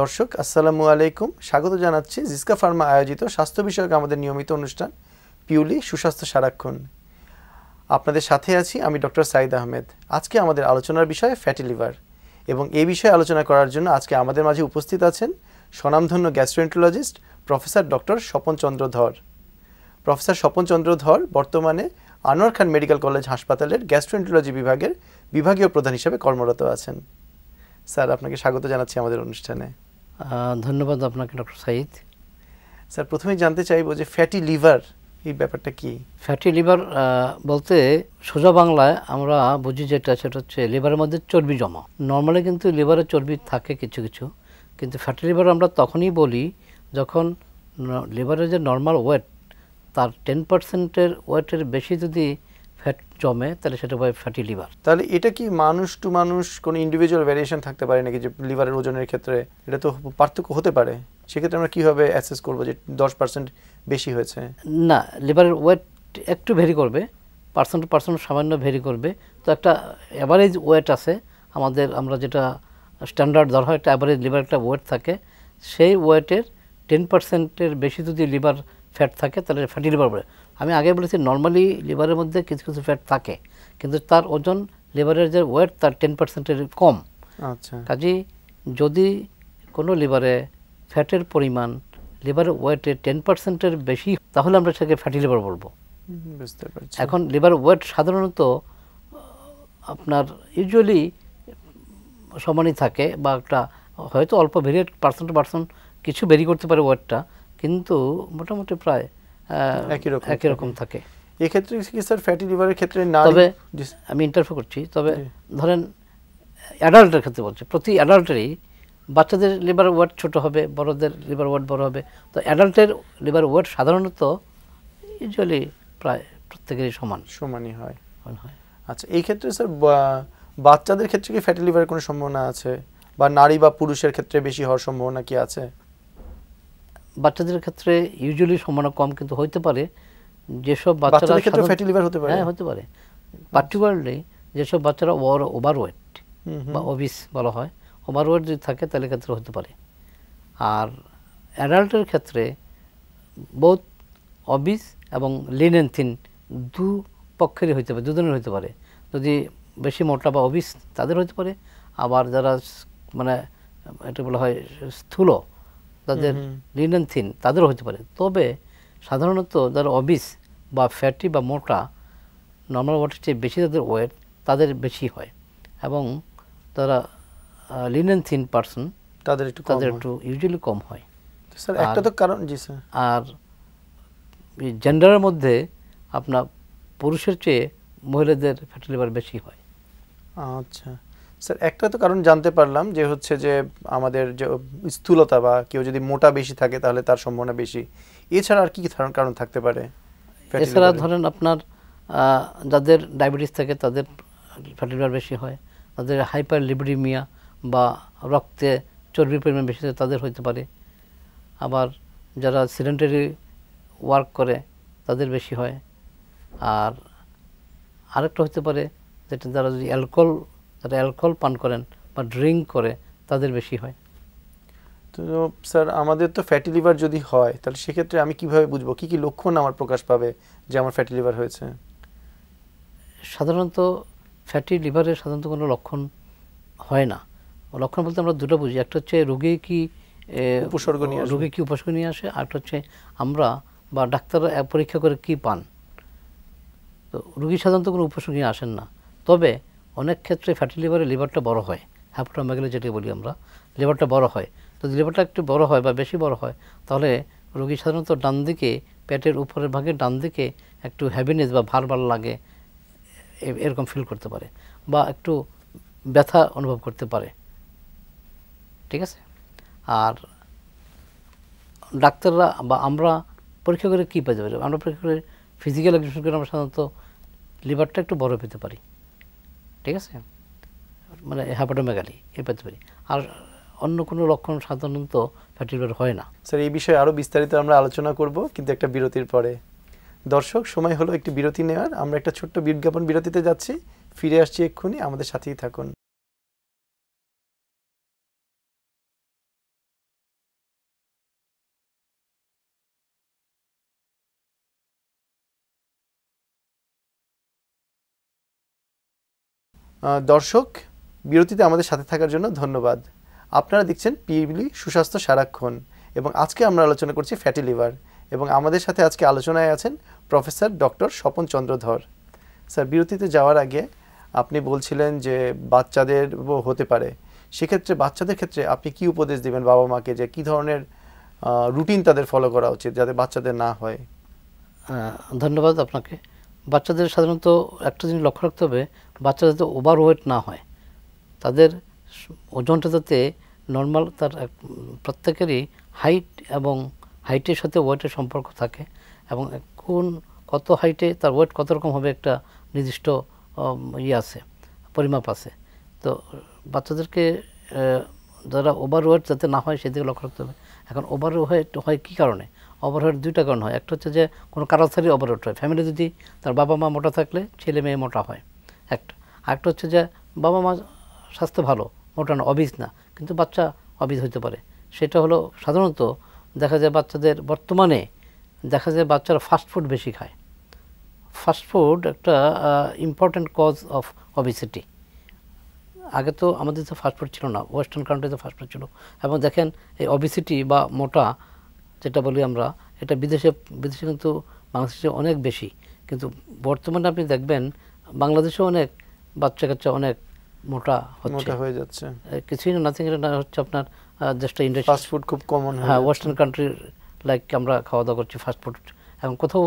দর্শক, আসসালামু আলাইকুম। স্বাগত জানাচ্ছি জিসকা ফার্মা আয়োজিত স্বাস্থ্য বিষয়ক আমাদের নিয়মিত অনুষ্ঠান, পিউলি সুস্বাস্থ্য সারাক্ষণ। আপনাদের সাথে আছি আমি ডক্টর সাইদ আহমেদ। আজকে আমাদের আলোচনার বিষয় ফ্যাটি লিভার এবং এই বিষয়ে আলোচনা করার জন্য আজকে আমাদের মাঝে উপস্থিত আছেন স্বনামধন্য gastroenterologist professor doctor Swapan Chandra Dhar. Professor Swapan Chandra Dhar বর্তমানে আনোয়ার খান মেডিকেল কলেজ হাসপাতালের গ্যাস্ট্রোএন্ট্রোলজি বিভাগের বিভাগীয় প্রধান হিসেবে কর্মরত আছেন। স্যার, আপনাকে স্বাগত জানাচ্ছি আমাদের অনুষ্ঠানে। ধন্যবাদ আপনাকে ডক্টর সাইদ। স্যার প্রথমেই জানতে চাইব যে ফ্যাটি লিভার এই ব্যাপারটা কি? ফ্যাটি লিভার বলতে সোজা বাংলায় আমরা বুঝি যেটা সেটা হচ্ছে লিভারের মধ্যে চর্বি জমা। নর্মালি কিন্তু লিভারে চর্বি থাকে কিছু কিছু। কিন্তু ফ্যাটি লিভার আমরা তখনই বলি যখন লিভারের যে নর্মাল ওয়েট তার টেন পার্সেন্টের ওয়েটের বেশি যদি ফ্যাট জমে তাহলে সেটা হয় ফ্যাটি লিভার তাহলে এটা কি মানুষ টু মানুষ কোনো ইন্ডিভিজুয়াল ভ্যারিয়েশন থাকতে পারে নাকি যে লিভারের ওজনের ক্ষেত্রে? এটা তো পার্থক্য হতে পারে। সেক্ষেত্রে আমরা কীভাবে অ্যাসেস করব যে দশ পার্সেন্ট বেশি হয়েছে? না লিভারের ওয়েট একটু ভেরি করবে পার্সেন্ট টু পার্সেন্ট সামান্য ভেরি করবে। তো একটা অ্যাভারেজ ওয়েট আছে আমাদের আমরা যেটা স্ট্যান্ডার্ড ধরা হয় একটা অ্যাভারেজ লিভার একটা ওয়েট থাকে সেই ওয়েটের টেন পার্সেন্টের বেশি যদি লিভার ফ্যাট থাকে তাহলে ফ্যাটি লিভার বলে আমি আগে বলেছি নর্মালি লিভারের মধ্যে কিছু কিছু ফ্যাট থাকে কিন্তু তার ওজন লিভারের যে ওয়েট তার টেন পার্সেন্টের কম। আচ্ছা। কাজেই যদি কোনো লিভারে ফ্যাটের পরিমাণ লিভারের ওয়েটের টেন পার্সেন্টের বেশি তাহলে আমরা সেটাকে ফ্যাটি লিভার বলব। বুঝতে পারছি। এখন লিভার ওয়েট সাধারণত আপনার ইউজুয়ালি সমানই থাকে বা একটা হয়তো অল্প ভেরিয়েট পার্সেন্ট পার্সেন্ট কিছু ভেরি করতে পারে ওয়েটটা কিন্তু মোটামুটি প্রায় একই রকম থাকে। এক্ষেত্রে কি স্যার? ফ্যাটি লিভারের ক্ষেত্রে না তবে আমি ইন্টারভিউ করছি তবে ধরেন অ্যাডাল্টের ক্ষেত্রে বলছি প্রতি অ্যাডাল্টেরই বাচ্চাদের লিভার ওয়েট ছোট হবে বড়দের লিভার ওয়েট বড় হবে। তো অ্যাডাল্টের লিভার ওয়েট সাধারণত ইউজুয়ালি প্রায় প্রত্যেকেরই সমান। সমানই হয়। হয়। আচ্ছা এই ক্ষেত্রে স্যার বাচ্চাদের ক্ষেত্রে কি ফ্যাটি লিভারের কোনো সম্ভাবনা আছে? বা নারী বা পুরুষের ক্ষেত্রে বেশি হওয়ার সম্ভাবনা কি আছে? বাচ্চাদের ক্ষেত্রে ইউজুয়ালি সম্ভাবনা কম কিন্তু হইতে পারে। যেসব বাচ্চারা ক্ষেত্রে ফ্যাটি লিভার হতে পারে। হ্যাঁ হতে পারে। পার্টিকুলারলি যেসব বাচ্চারা ওভার ওভার ওয়েট হুম, হুম। বা ওবিস বলা হয় ওভার ওয়েট যদি থাকে তাহলে ক্ষেত্রে হতে পারে। আর অ্যাডাল্টের ক্ষেত্রে বহুত অবিস এবং লিন অ্যান্ড থিন দু পক্ষেরই হতে পারে দুজনের হতে পারে। যদি বেশি মোটা বা অবিস তাদের হতে পারে। আবার যারা মানে এটা বলা হয় স্থূল তাদের হুম, হুম। লিন অ্যান্ড থিন তাদেরও হতে পারে। তবে সাধারণত যারা অবিস বা ফ্যাটি বা মোটা নর্মাল ওয়েটের চেয়ে বেশি তাদের ওয়েট তাদের বেশি হয়। এবং তারা লিন অ্যান্ড থিন পার্সন তাদের একটু তাদের একটু ইউজুয়ালি কম হয়। স্যার একটা তো কারণ জি স্যার। আর জেন্ডারের মধ্যে আপনার পুরুষের চেয়ে মহিলাদের ফ্যাটি লিভার বেশি হয়। আচ্ছা। স্যার একটা তো কারণ জানতে পারলাম যে হচ্ছে যে আমাদের যে স্থূলতা বা কেউ যদি মোটা বেশি থাকে তাহলে তার সম্ভাবনা বেশি। এছাড়া আর কি কি কারণ- কারণ থাকতে পারে? এছাড়া ধরেন আপনার যাদের ডায়াবেটিস থাকে তাদের ফ্যাটি লিভার বেশি হয় তাদের হাইপার লিবিডিমিয়া বা রক্তে চর্বির পরিমাণ বেশি থাকে তাদের হতে পারে। আবার যারা সিডেন্টারি ওয়ার্ক করে তাদের বেশি হয়। আর আরেকটা হতে পারে যেটা যারা যদি অ্যালকোহল যারা অ্যালকোহল পান করেন বা ড্রিঙ্ক করে তাদের বেশি হয়। তো স্যার আমাদের তো ফ্যাটি লিভার যদি হয় তাহলে সেক্ষেত্রে আমি কীভাবে বুঝব? কি কি লক্ষণ আমার প্রকাশ পাবে যে আমার ফ্যাটি লিভার হয়েছে? সাধারণত ফ্যাটি লিভারের সাধারণত কোনো লক্ষণ হয় না। লক্ষণ বলতে আমরা দুটো বুঝি। একটা হচ্ছে রোগী কি উপসর্গ নিয়ে রোগী কি উপসর্গ নিয়ে আসে আর একটা হচ্ছে আমরা বা ডাক্তাররা পরীক্ষা করে কি পান। তো রুগী সাধারণত কোনো উপসর্গ নিয়ে আসেন না। তবে অনেক ক্ষেত্রে ফ্যাটি লিভারে লিভারটা বড় হয়। হ্যাপটোমেগালি যেটা বলি আমরা লিভারটা বড় হয়। যদি লিভারটা একটু বড় হয় বা বেশি বড় হয়, তাহলে রোগী সাধারণত ডান দিকে, পেটের উপরের ভাগে ডান দিকে একটু হ্যাভিনেস বা ভার ভার লাগে এরকম ফিল করতে পারে বা একটু ব্যথা অনুভব করতে পারে। ঠিক আছে? আর ডাক্তাররা বা আমরা পরীক্ষা করে কী পেতে পারি? আমরা পরীক্ষা করে ফিজিক্যাল এক্সামিনেশন করে আমরা সাধারণত লিভারটা একটু বড় পেতে পারি। ঠিক আছে? মানে হ্যাপাটোমেগালি এ পেতে পারি আর অন্য কোনো লক্ষণ সাধারণত ফ্যাটি লিভার হয় না। স্যার এই বিষয়ে আরও বিস্তারিত আমরা আলোচনা করব, কিন্তু একটা বিরতির পরে। দর্শক, সময় হলো একটি বিরতি নেওয়ার। আমরা একটা ছোট্ট বিজ্ঞাপন বিরতিতে যাচ্ছি। ফিরে আসছি এক্ষুনি। আমাদের সাথেই থাকুন। দর্শক, বিরতিতে আমাদের সাথে থাকার জন্য ধন্যবাদ। আপনারা দেখছেন পিবলি সুস্বাস্থ্য সারাক্ষণ এবং আজকে আমরা আলোচনা করছি ফ্যাটি লিভার এবং আমাদের সাথে আজকে আলোচনায় আছেন professor doctor Swapan Chandradhar sir, বিরতিতে যাওয়ার আগে আপনি বলছিলেন যে বাচ্চাদের হতে পারে। সেক্ষেত্রে বাচ্চাদের ক্ষেত্রে আপনি কি উপদেশ দিবেন বাবা মাকে যে কি ধরনের রুটিন তাদের ফলো করা উচিত যাতে বাচ্চাদের না হয়? ধন্যবাদ আপনাকে। বাচ্চাদের সাধারণত একটা জিনিস লক্ষ্য রাখতে হবে বাচ্চাদের যাতে ওভার ওয়েট না হয়। তাদের ওজনটা যাতে নর্মাল তার প্রত্যেকেরই হাইট এবং হাইটের সাথে ওয়েটের সম্পর্ক থাকে এবং কোন কত হাইটে তার ওয়েট কত রকম হবে একটা নির্দিষ্ট ইয়ে আছে, পরিমাপ আছে। তো বাচ্চাদেরকে যারা ওভার ওয়েট যাতে না হয় সেদিকে লক্ষ্য রাখতে হবে। এখন ওভার ওয়েট হয় কী কারণে? ওভারওয়েট দুইটা কারণ হয়। একটা হচ্ছে যে কোনো কারোসারি ওভারওয়েট হয়। ফ্যামিলি যদি তার বাবা মা মোটা থাকলে ছেলে মেয়ে মোটা হয়। একটা। আরেকটা হচ্ছে যে বাবা মা স্বাস্থ্য ভালো, মোটা না অবিজ না। কিন্তু বাচ্চা অবিজ হতে পারে। সেটা হলো সাধারণত দেখা যায় বাচ্চাদের বর্তমানে দেখা যায় বাচ্চারা ফাস্ট ফুড বেশি খায়। ফাস্ট ফুড একটা ইম্পর্ট্যান্ট কজ অফ অবিসিটি আগে তো আমাদের তো ফাস্টফুড ছিল না ওয়েস্টার্ন কান্ট্রিতে ফাস্টফুড ছিল। এবং দেখেন এই অবিসিটি বা মোটা যেটা বলি আমরা এটা বিদেশে বিদেশে কিন্তু বাংলাদেশে অনেক বেশি। কিন্তু বর্তমানে আপনি দেখবেন বাংলাদেশে অনেক বাচ্চা কাচ্চা অনেক মোটা হচ্ছে। মোটা হয়ে যাচ্ছে। কিছুই না নাথিং এটা হচ্ছে আপনার দেশটা ইন্ডাস্ট্রি ফাস্ট ফুড খুব কমন হ্যাঁ ওয়েস্টার্ন কান্ট্রি লাইক আমরা খাওয়া দাওয়া করছি ফাস্টফুড এবং কোথাও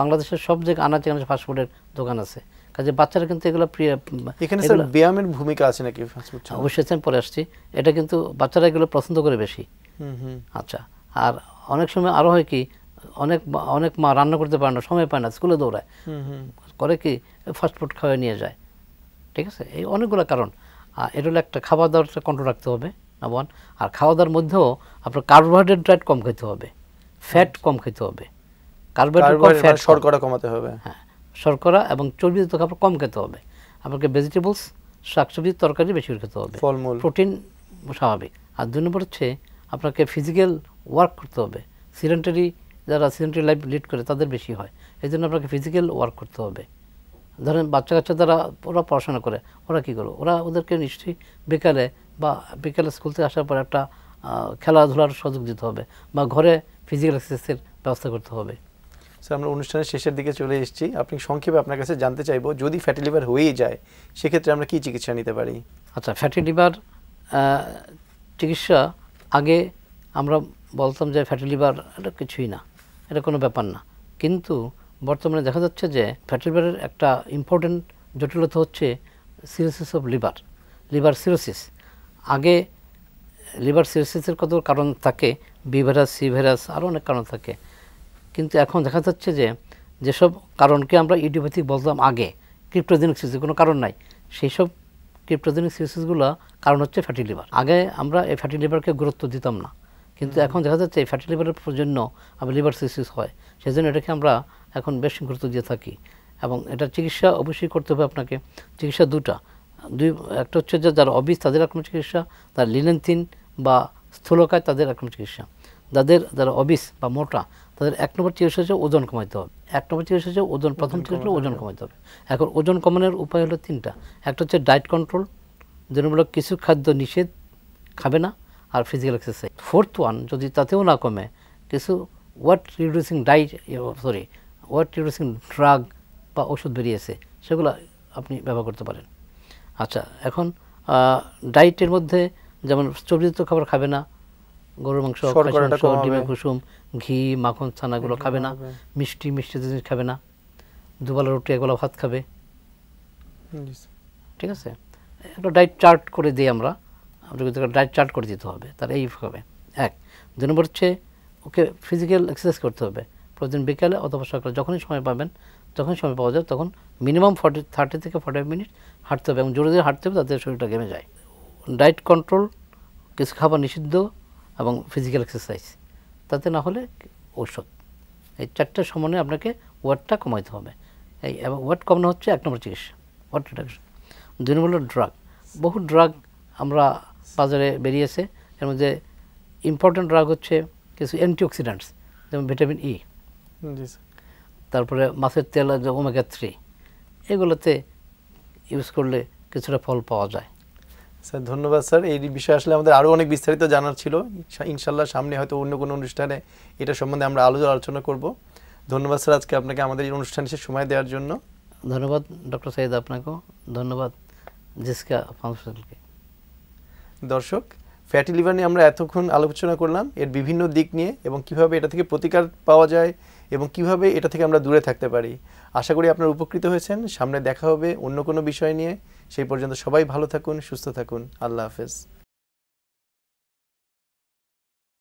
বাংলাদেশের সব জায়গায় আনাচে আনাচে ফাস্টফুডের দোকান আছে। কাজে বাচ্চারা কিন্তু এগুলো এখানে স্যার ব্যায়ামের ভূমিকা আছে নাকি? ফাস্ট ফুড অবশ্যই আমি পরে আসছি। এটা কিন্তু বাচ্চারা এগুলো পছন্দ করে বেশি। আচ্ছা আর অনেক সময় আরও হয় কি অনেক অনেক মা রান্না করতে পারে না সময় পায় না স্কুলে দৌড়ায়। করে কি ফাস্টফুড খাওয়াই নিয়ে যায়। ঠিক আছে? এই অনেকগুলো কারণ। আর এটা হলো একটা খাওয়া দাওয়াটা কন্ট্রোল রাখতে হবে নাম্বার ওয়ান আর খাওয়া দাওয়ার মধ্যেও আপনার কার্বোহাইড্রেট ডায়েট কম খেতে হবে। ফ্যাট কম খেতে হবে। কার্বোহাইড্রেট কম ফ্যাট মানে শর্করা কমাতে হবে। হ্যাঁ। শর্করা এবং চর্বিযুক্ত খাবার কম খেতে হবে। আপনাকে ভেজিটেবলস শাকসবজির তরকারি বেশি করে খেতে হবে। ফলমূল। প্রোটিন স্বাভাবিক। আর দুই নম্বর হচ্ছে আপনাকে ফিজিক্যাল ওয়ার্ক করতে হবে। সিডেন্টারি যারা সিডেন্টারি লাইফ লিড করে তাদের বেশি হয়। এই জন্য আপনাকে ফিজিক্যাল ওয়ার্ক করতে হবে। ধরেন বাচ্চা কাচ্চা যারা ওরা পড়াশোনা করে ওরা কী করে ওরা ওদেরকে নিশ্চয়ই বিকালে বা বিকালে স্কুল থেকে আসার পর একটা খেলাধুলার সুযোগ দিতে হবে বা ঘরে ফিজিক্যাল এক্সারসাইজের ব্যবস্থা করতে হবে। স্যার আমরা অনুষ্ঠানের শেষের দিকে চলে এসেছি। আপনি সংক্ষেপে আপনার কাছে জানতে চাইব, যদি ফ্যাটি লিভার হয়েই যায়, সেক্ষেত্রে আমরা কি চিকিৎসা নিতে পারি? আচ্ছা ফ্যাটি লিভার চিকিৎসা আগে আমরা বলতাম যে ফ্যাটি লিভার এটা কিছুই না, এটা কোনো ব্যাপার না। কিন্তু বর্তমানে দেখা যাচ্ছে যে ফ্যাটি লিভারের একটা ইম্পর্টেন্ট জটিলতা হচ্ছে cirrhosis of liver liver cirrhosis আগে লিভার সিরোসিসের কত কারণ থাকে বি ভাইরাস সি ভাইরাস আরও অনেক কারণ থাকে। কিন্তু এখন দেখা যাচ্ছে যে যেসব কারণকে আমরা ইডিওপ্যাথিক বলতাম আগে ক্রিপ্টোজেনিক সিসিস কোনো কারণ নাই। সেই সব ক্রিপ্টোজেনিক সিসিসগুলো কারণ হচ্ছে ফ্যাটি লিভার আগে আমরা এই ফ্যাটি লিভারকে গুরুত্ব দিতাম না। কিন্তু এখন দেখা যাচ্ছে এই ফ্যাটি লিভারের জন্য আবার লিভার সিসিস হয়। সেই জন্য এটাকে আমরা এখন বেশ গুরুত্ব দিয়ে থাকি। এবং এটা চিকিৎসা অবশ্যই করতে হবে আপনাকে। চিকিৎসা দুটা। দুই একটা হচ্ছে যে যারা অবিস তাদের একরকম চিকিৎসা। তার লিনেন্থিন বা স্থূলকায় তাদের একরকম চিকিৎসা। যাদের যারা অবিস বা মোটা তাদের এক নম্বর চিকিৎসা হচ্ছে ওজন কমাইতে হবে। এক নম্বর চিকিৎসা হচ্ছে ওজন প্রথম চিকিৎসা হলো ওজন কমাইতে হবে। এখন ওজন কমানোর উপায় হলো তিনটা। একটা হচ্ছে ডায়েট কন্ট্রোল হলো কিছু খাদ্য নিষেধ খাবে না আর ফিজিক্যাল এক্সারসাইজ ফোর্থ ওয়ান যদি তাতেও না কমে কিছু weight reducing diet sorry weight reducing drug বা ওষুধ বেরিয়েছে সেগুলো আপনি ব্যবহার করতে পারেন। আচ্ছা এখন ডায়েটের মধ্যে যেমন চর্বিযুক্ত খাবার খাবে না গরুর মাংস। ডিমের কুসুম ঘি মাখন ছানাগুলো খাবে না। মিষ্টি মিষ্টি জিনিস খাবে না। দুবেলা রুটি একবেলা ভাত খাবে। ঠিক আছে? একটা ডায়েট চার্ট করে দিই আমরা। আপনাকে ডায়েট চার্ট করে দিতে হবে। তার এই হবে। এক দুই নম্বর হচ্ছে ওকে ফিজিক্যাল এক্সারসাইজ করতে হবে। প্রতিদিন বিকালে অথবা সকালে যখনই সময় পাবেন যখনই সময় পাওয়া যায় তখন মিনিমাম ফর্টি থার্টি থেকে ফর্টি ফাইভ মিনিট হাঁটতে হবে এবং জোরে জোরে হাঁটতে হবে তাতে শরীরটা ঘেমে যায়। ডায়েট কন্ট্রোল কিছু খাবার নিষিদ্ধ এবং ফিজিক্যাল এক্সারসাইজ তাতে না হলে ঔষধ। এই চারটে সমন্বয়ে আপনাকে ওয়েটটা কমাইতে হবে। এই এবং ওয়েট কমানো হচ্ছে এক নম্বর চিকিৎসা ওয়েট রিডাকশন দুই নম্বর হলো ড্রাগ বহু ড্রাগ আমরা বাজারে বেরিয়েছে এর মধ্যে ইম্পর্ট্যান্ট ড্রাগ হচ্ছে কিছু অ্যান্টিঅক্সিডেন্টস যেমন ভিটামিন ই তারপরে মাছের তেল ওমেগা থ্রি এগুলোতে ইউজ করলে কিছুটা ফল পাওয়া যায়। স্যার ধন্যবাদ স্যার। এই বিষয়ে আসলে আমাদের আরও অনেক বিস্তারিত জানার ছিল। ইনশাল্লাহ সামনে হয়তো অন্য কোনো অনুষ্ঠানে এটা সম্বন্ধে আমরা আলো আলোচনা করব। ধন্যবাদ স্যার আজকে আপনাকে আমাদের এই অনুষ্ঠানে এসে সময় দেওয়ার জন্য। ধন্যবাদ ডক্টর সাইদ আপনাকেও ধন্যবাদ জিসকা ফাউন্ডেশনকে। দর্শক ফ্যাটি লিভার নিয়ে আমরা এতক্ষণ আলোচনা করলাম। এর বিভিন্ন দিক নিয়ে এবং কীভাবে এটা থেকে প্রতিকার পাওয়া যায় এবং কীভাবে এটা থেকে আমরা দূরে থাকতে পারি। আশা করি আপনারা উপকৃত হয়েছেন। সামনে দেখা হবে অন্য কোনো বিষয় নিয়ে। সেই পর্যন্ত সবাই ভালো থাকুন সুস্থ থাকুন। আল্লাহ হাফেজ।